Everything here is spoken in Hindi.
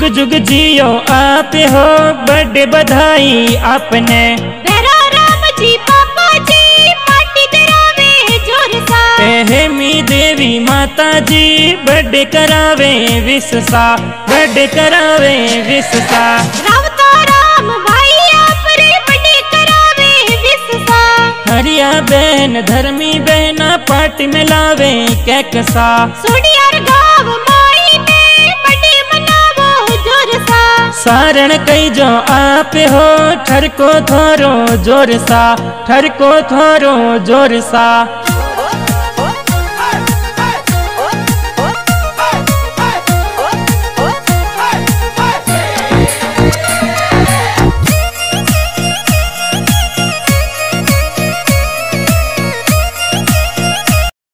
जुग जुग जियो आप हो बड़े बधाई आपने राम जी पापा जी पार्टी करावे ज़ोर सा हेमी देवी माता जी बड़े करावे विससा बड़े करावे विससा राम तो राम भाई आप बड़े करावे विससा हरिया बहन धर्मी बहना पार्टी में लावे कैकसा। सोडियार गाँव सारण कई जो आप हो ठरको थोरो ज़ोर सा ठरको थोरो ज़ोर सा